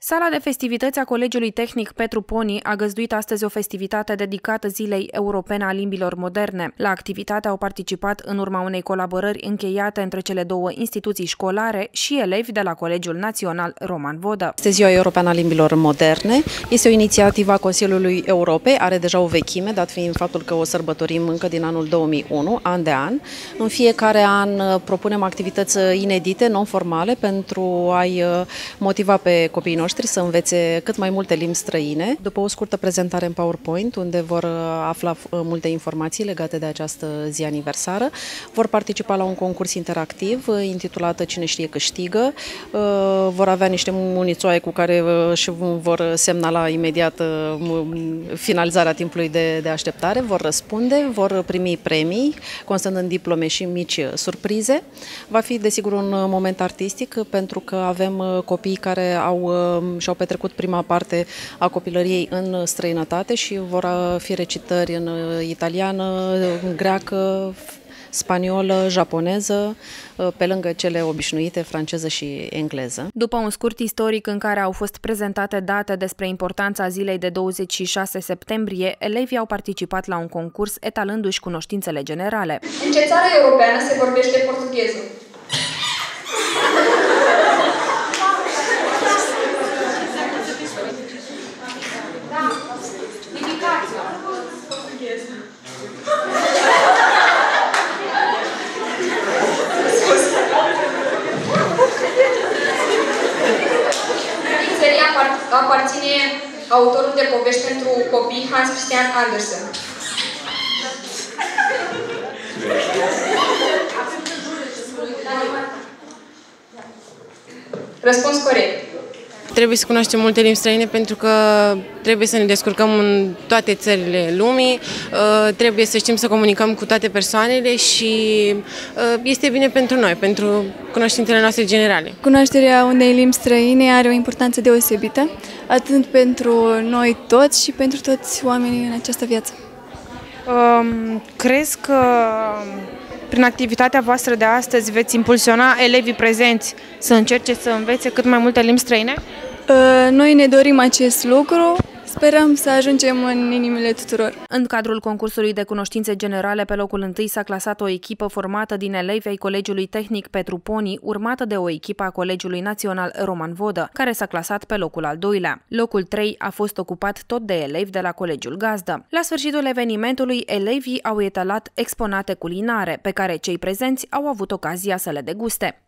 Sala de festivități a Colegiului Tehnic Petru Poni a găzduit astăzi o festivitate dedicată Zilei Europene a Limbilor Moderne. La activitate au participat în urma unei colaborări încheiate între cele două instituții școlare și elevi de la Colegiul Național Roman Vodă. Este Ziua Europeană a Limbilor Moderne. Este o inițiativă a Consiliului Europei, are deja o vechime, dat fiind faptul că o sărbătorim încă din anul 2001, an de an. În fiecare an uh, propunem activități inedite, non-formale, pentru a-i uh, motiva pe copiii noștri noștri să învețe cât mai multe limbi străine. După o scurtă prezentare în PowerPoint, unde vor uh, afla uh, multe informații legate de această zi aniversară, vor participa la un concurs interactiv uh, intitulat Cine știe câștigă. Vor avea niște munițoaie cu care și vor semnala imediat finalizarea timpului de, de așteptare, vor răspunde, vor primi premii, constând în diplome și mici surprize. Va fi, desigur, un moment artistic, pentru că avem copii care au și-au petrecut prima parte a copilăriei în străinătate și vor fi recitări în italiană, în greacă, spaniolă, japoneză, pe lângă cele obișnuite, franceză și engleză. După un scurt istoric în care au fost prezentate date despre importanța zilei de 26 septembrie, elevii au participat la un concurs etalându-și cunoștințele generale. În ce țară europeană se vorbește portughezul? Aparține autorul de povești pentru copii Hans Christian Andersen. Răspuns corect. Trebuie să cunoaștem multe limbi străine pentru că trebuie să ne descurcăm în toate țările lumii, uh, trebuie să știm să comunicăm cu toate persoanele și uh, este bine pentru noi, pentru cunoștințele noastre generale. Cunoașterea unei limbi străine are o importanță deosebită, atât pentru noi toți și pentru toți oamenii în această viață. Um, crezi că prin activitatea voastră de astăzi veți impulsiona elevii prezenți să încerce să învețe cât mai multe limbi străine? Uh, noi ne dorim acest lucru Sperăm să ajungem în inimile tuturor. În cadrul concursului de cunoștințe generale, pe locul întâi s-a clasat o echipă formată din elevi ai Colegiului Tehnic Petru Poni, urmată de o echipă a Colegiului Național Roman Vodă, care s-a clasat pe locul al doilea. Locul 3 a fost ocupat tot de elevi de la Colegiul Gazdă. La sfârșitul evenimentului, elevii au etalat exponate culinare, pe care cei prezenți au avut ocazia să le deguste.